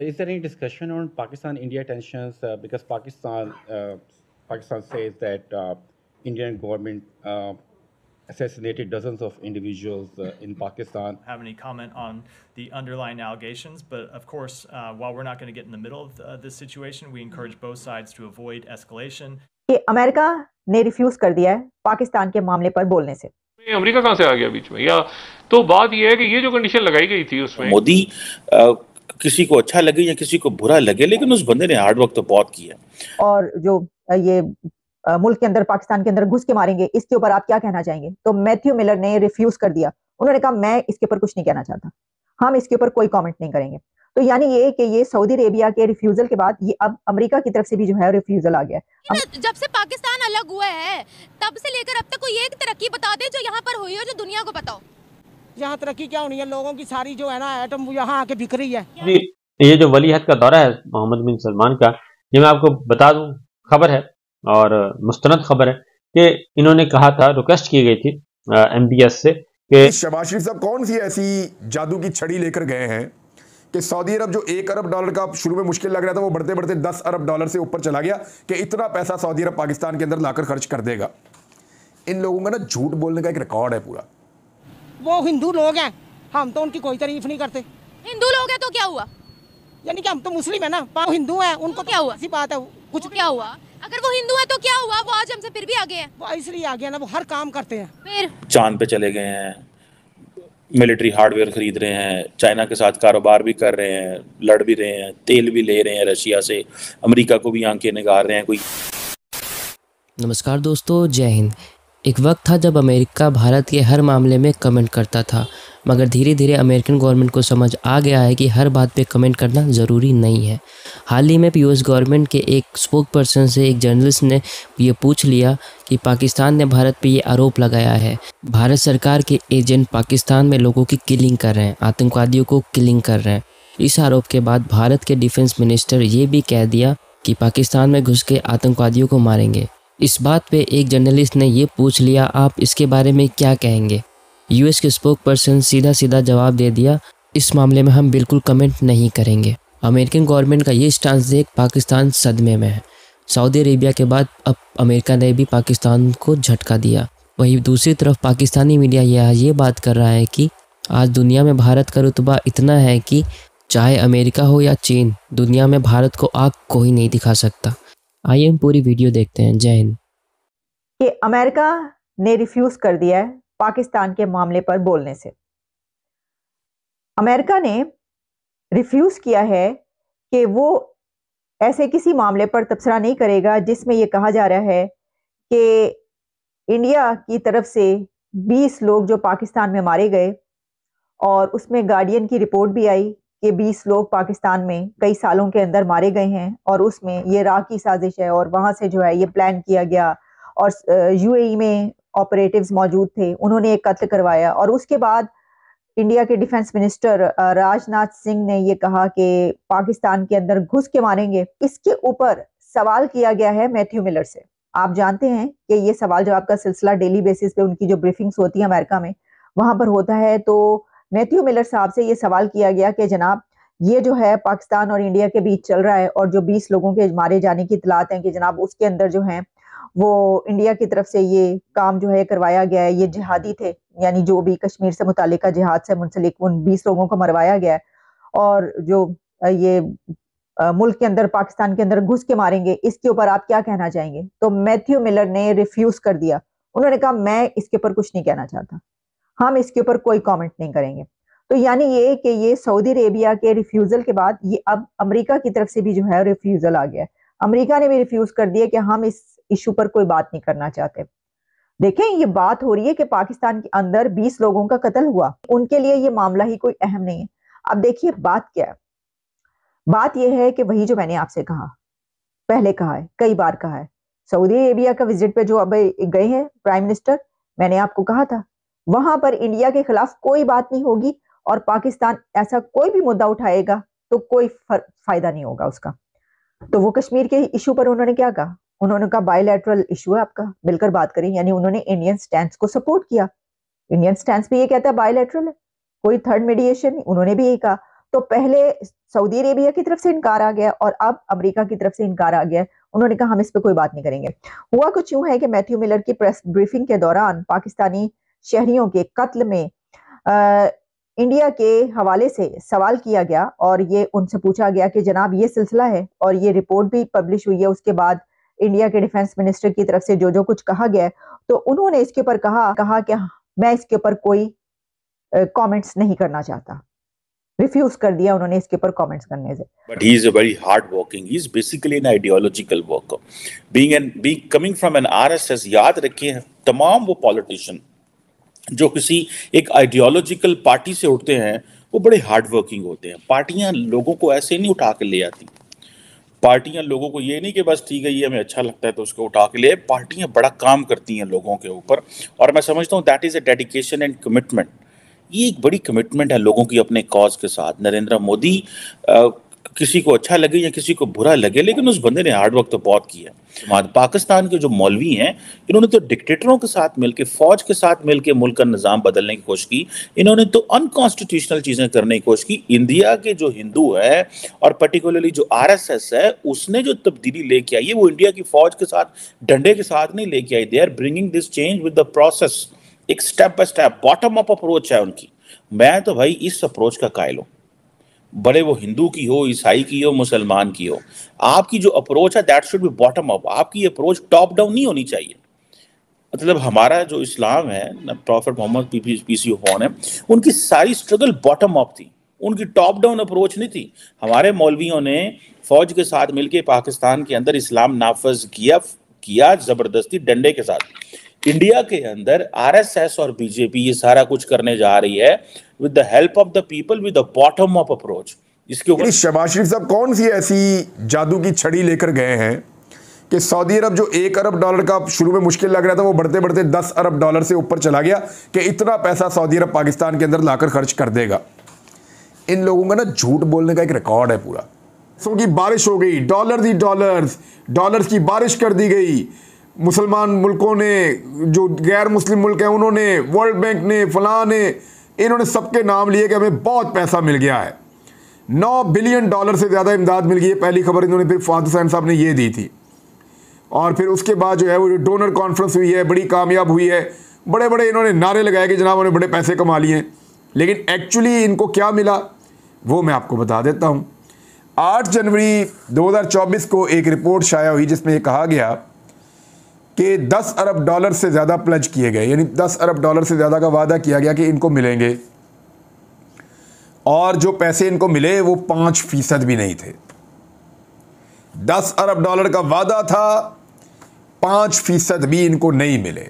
Is there any discussion on Pakistan-India tensions? Uh, because Pakistan, uh, Pakistan says that uh, Indian government uh, assassinated dozens of individuals uh, in Pakistan. have any comment on the underlying allegations, but of course, uh, while we're not going to get in the middle of uh, this situation, we encourage both sides to avoid escalation. कि America ने refuse कर दिया है पाकिस्तान के मामले पर बोलने से ये अमेरिका कहाँ से आ गया बीच में या तो बात यह है कि ये जो कंडीशन लगाई गई थी उसमें मोदी अ, किसी को अच्छा लगे या किसी को बुरा लगे लेकिन उस बंदे ने हार्ड वर्क तो बहुत किया और जो ये मुल्क के अंदर पाकिस्तान के अंदर घुस के मारेंगे इसके ऊपर आप क्या कहना चाहेंगे? तो मैथ्यू मिलर ने रिफ्यूज कर दिया। उन्होंने कहा मैं इसके ऊपर कुछ नहीं कहना चाहता। हम इसके ऊपर कोई कमेंट नहीं करेंगे। तो यानी ये कि ये सऊदी अरेबिया के रिफ्यूजल के बाद ये अब अमेरिका की तरफ़ से भी जो है रिफ्यूजल आ गया है। जब से पाकिस्तान अलग हुआ है तब से लेकर अब तक कोई एक तरक्की बता दे जो यहाँ पर हुई हो जो दुनिया को बताओ। यहाँ तरक्की क्या होनी है? लोगों की सारी जो है ना आइटम यहाँ आके बिक रही है। जी ये जो वलीहद का दौरा है मोहम्मद बिन सलमान का ये मैं आपको बता दूँ खबर है और मुस्तनद खबर है कि इन्होंने कहा था रिक्वेस्ट की गई थी एम से कि शबाज शरीफ साहब कौन सी ऐसी जादू की छड़ी लेकर गए हैं कि सऊदी अरब जो एक अरब डॉलर का शुरू में मुश्किल लग रहा था वो बढ़ते बढ़ते दस अरब डॉलर से ऊपर चला गया कि इतना पैसा सऊदी अरब पाकिस्तान के अंदर लाकर खर्च कर देगा। इन लोगों का ना झूठ बोलने का एक रिकॉर्ड है पूरा। वो हिंदू लोग हैं। हम तो उनकी कोई तारीफ़ नहीं करते। हिंदू लोग हैं तो क्या हुआ? यानी कि हम तो मुस्लिम है ना पा- वो हिंदू हैं उनको तो क्या हुआ? ऐसी बात है कुछ क्या हुआ? अगर वो हिंदू है तो क्या हुआ? वो आज हमसे फिर भी आगे हैं। वो इसलिए आ गया ना वो हर काम करते हैं। फिर? चाँद पे चले गए हैं मिलिट्री हार्डवेयर खरीद रहे हैं चाइना के साथ कारोबार भी कर रहे हैं लड़ भी रहे हैं तेल भी ले रहे हैं रशिया से अमेरिका को भी आँखें निगार रहे हैं कोई नमस्कार दोस्तों जय हिंद। एक वक्त था जब अमेरिका भारत के हर मामले में कमेंट करता था, मगर धीरे धीरे अमेरिकन गवर्नमेंट को समझ आ गया है कि हर बात पे कमेंट करना ज़रूरी नहीं है। हाल ही में यूएस गवर्नमेंट के एक स्पोक पर्सन से एक जर्नलिस्ट ने ये पूछ लिया कि पाकिस्तान ने भारत पे ये आरोप लगाया है। भारत सरकार के एजेंट पाकिस्तान में लोगों की किलिंग कर रहे हैं, आतंकवादियों को किलिंग कर रहे हैं। इस आरोप के बाद भारत के डिफेंस मिनिस्टर ये भी कह दिया कि पाकिस्तान में घुस के आतंकवादियों को मारेंगे। इस बात पे एक जर्नलिस्ट ने ये पूछ लिया, आप इसके बारे में क्या कहेंगे? यूएस के स्पोक पर्सन सीधा सीधा जवाब दे दिया, इस मामले में हम बिल्कुल कमेंट नहीं करेंगे। अमेरिकन गवर्नमेंट का ये स्टांस देख पाकिस्तान सदमे में है। सऊदी अरेबिया के बाद अब अमेरिका ने भी पाकिस्तान को झटका दिया। वहीं दूसरी तरफ़ पाकिस्तानी मीडिया यह ये बात कर रहा है कि आज दुनिया में भारत का रुतबा इतना है कि चाहे अमेरिका हो या चीन, दुनिया में भारत को आग कोई नहीं दिखा सकता। आइए हम पूरी वीडियो देखते हैं। जय हिंद। कि अमेरिका ने रिफ्यूज कर दिया है पाकिस्तान के मामले पर बोलने से। अमेरिका ने रिफ्यूज किया है कि वो ऐसे किसी मामले पर तबसरा नहीं करेगा जिसमें ये कहा जा रहा है कि इंडिया की तरफ़ से 20 लोग जो पाकिस्तान में मारे गए और उसमें गार्डियन की रिपोर्ट भी आई कि 20 लोग पाकिस्तान में कई सालों के अंदर मारे गए हैं और उसमें ये राह की साजिश है और वहाँ से जो है ये प्लान किया गया और यूएई में ऑपरेटिव्स मौजूद थे, उन्होंने एक कत्ल करवाया और उसके बाद इंडिया के डिफेंस मिनिस्टर राजनाथ सिंह ने ये कहा कि पाकिस्तान के अंदर घुस के मारेंगे। इसके ऊपर सवाल किया गया है मैथ्यू मिलर से। आप जानते हैं कि ये सवाल जवाब का सिलसिला डेली बेसिस पे उनकी जो ब्रीफिंग्स होती है अमेरिका में, वहाँ पर होता है तो मैथ्यू मिलर साहब से ये सवाल किया गया कि जनाब, ये जो है पाकिस्तान और इंडिया के बीच चल रहा है और जो 20 लोगों के मारे जाने की इतलात हैं कि जनाब उसके अंदर जो है, वो इंडिया की तरफ़ से ये काम जो है करवाया गया है, ये जिहादी थे, यानी जो भी कश्मीर से मुतल जिहाद से मुंसलिक उन 20 लोगों को मरवाया गया है और जो ये मुल्क के अंदर, पाकिस्तान के अंदर घुस के मारेंगे, इसके ऊपर आप क्या कहना चाहेंगे? तो मैथ्यू मिलर ने रिफ्यूज कर दिया। उन्होंने कहा, मैं इसके ऊपर कुछ नहीं कहना चाहता। हम इसके ऊपर कोई कमेंट नहीं करेंगे। तो यानी ये कि ये सऊदी अरेबिया के रिफ्यूजल के बाद ये अब अमेरिका की तरफ़ से भी जो है रिफ्यूजल आ गया है। अमेरिका ने भी रिफ्यूज कर दिया कि हम इस इशू पर कोई बात नहीं करना चाहते। देखें, ये बात हो रही है कि पाकिस्तान के अंदर 20 लोगों का कत्ल हुआ। उनके लिए ये मामला ही कोई अहम नहीं है। अब देखिए, बात क्या है? बात यह है कि वही जो मैंने आपसे कहा, पहले कहा है, कई बार कहा है। सऊदी अरेबिया का विज़िट पे जो अब गए हैं प्राइम मिनिस्टर मैंने आपको कहा था वहाँ पर इंडिया के खिलाफ कोई बात नहीं होगी और पाकिस्तान ऐसा कोई भी मुद्दा उठाएगा तो कोई फ़ायदा नहीं होगा उसका। तो वो कश्मीर के इशू पर उन्होंने क्या कहा? उन्होंने कहा बायोलेटरल इशू है आपका। मिलकर बात करें, यानी उन्होंने इंडियन स्टैंड को सपोर्ट किया। इंडियन स्टैंड भी ये कहता है बायोलेटरल है। कोई थर्ड मीडिएशन नहीं, उन्होंने भी यही कहा। तो पहले सऊदी अरेबिया की तरफ़ से इनकार आ गया और अब अमेरिका की तरफ़ से इनकार आ गया। उन्होंने कहा, हम इस पर कोई बात नहीं करेंगे। हुआ कुछ यूँ है कि मैथ्यू मिलर की प्रेस ब्रीफिंग के दौरान पाकिस्तानी शहरियों के कत्ल में आ, इंडिया के हवाले से सवाल किया गया और ये उनसे पूछा गया कि जनाब ये सिलसिला है और ये रिपोर्ट भी पब्लिश हुई है उसके बाद इंडिया के डिफेंस मिनिस्टर की तरफ़ से जो जो कुछ कहा गया तो उन्होंने इसके ऊपर कहा कहा कि मैं इसके ऊपर कोई कमेंट्स नहीं करना चाहता। रिफ्यूज कर दिया उन्होंने इसके ऊपर कमेंट्स करने से। But he is a very hard working he is basically an ideological worker. Being and being coming from an rss याद रखिए तमाम वो पॉलिटिशियन जो किसी एक आइडियोलॉजिकल पार्टी से उठते हैं, वो बड़े हार्ड वर्किंग होते हैं। पार्टियाँ लोगों को ऐसे नहीं उठा के ले आती। पार्टियाँ लोगों को ये नहीं कि बस ठीक है, ये हमें अच्छा लगता है तो उसको उठा के ले पार्टियाँ बड़ा काम करती हैं लोगों के ऊपर। और मैं समझता हूँ that is a dedication and commitment ये एक बड़ी कमिटमेंट है लोगों की अपने कॉज के साथ। नरेंद्र मोदी किसी को अच्छा लगे या किसी को बुरा लगे, लेकिन उस बंदे ने हार्ड वर्क तो बहुत किया पाकिस्तान के जो मौलवी हैं, इन्होंने तो डिक्टेटरों के साथ मिलकर फौज के साथ मिलकर मुल्क का निज़ाम बदलने की कोशिश की, इन्होंने तो अनकॉन्स्टिट्यूशनल चीज़ें करने की कोशिश की। इंडिया के जो हिंदू है, और पर्टिकुलरली जो आर है, उसने जो तब्दीली लेके आई है, वो इंडिया की फौज के साथ, डंडे के साथ नहीं लेके आई। They are bringing this change with the process एक step by step bottom up approach है उनकी। मैं तो भाई इस अप्रोच का कायल हूँ। बड़े वो हिंदू की हो, ईसाई की हो, मुसलमान की हो, आपकी जो अप्रोच है that should be bottom up आपकी अप्रोच टॉप डाउन नहीं होनी चाहिए। मतलब हमारा जो इस्लाम है प्रॉफिट मोहम्मद पी सी है, उनकी सारी स्ट्रगल बॉटम अप थी। उनकी टॉप डाउन अप्रोच नहीं थी। हमारे मौलवियों ने फौज के साथ मिलकर पाकिस्तान के अंदर इस्लाम नाफज किया किया ज़बरदस्ती डंडे के साथ। इंडिया के अंदर आरएसएस और बीजेपी ये सारा कुछ करने जा रही है with the help of the people with the bottom up approach इसके ऊपर शबाज शरीफ साहब, कौन सी ऐसी जादू की छड़ी लेकर गए हैं कि सऊदी अरब जो एक अरब डॉलर का शुरू में मुश्किल लग रहा था, वो बढ़ते बढ़ते दस अरब डॉलर से ऊपर चला गया कि इतना पैसा सऊदी अरब पाकिस्तान के अंदर लाकर खर्च कर देगा। इन लोगों का ना झूठ बोलने का एक रिकॉर्ड है पूरा। सो की बारिश हो गई डॉलर दी डॉलर्स डॉलर्स की बारिश कर दी गई। मुसलमान मुल्कों ने, जो गैर मुस्लिम मुल्क हैं, उन्होंने वर्ल्ड बैंक ने, फलां ने, इन्होंने सबके नाम लिए कि हमें बहुत पैसा मिल गया है। नौ बिलियन डॉलर से ज़्यादा इमदाद मिल गई है। पहली खबर इन्होंने फिर फाद हुसैन साहब ने ये दी थी। और फिर उसके बाद जो है वो डोनर कॉन्फ्रेंस हुई है, बड़ी कामयाब हुई है। बड़े बड़े इन्होंने नारे लगाए कि जनाब उन्होंने बड़े पैसे कमा लिए हैं। लेकिन एक्चुअली इनको क्या मिला, वो मैं आपको बता देता हूँ। आठ जनवरी 2024 को एक रिपोर्ट शाया हुई जिसमें यह कहा गया कि 10 अरब डॉलर से ज़्यादा प्लज किए गए। यानी 10 अरब डॉलर से ज़्यादा का वादा किया गया कि इनको मिलेंगे। और जो पैसे इनको मिले, वो पाँच फ़ीसद भी नहीं थे। 10 अरब डॉलर का वादा था, पाँच फ़ीसद भी इनको नहीं मिले।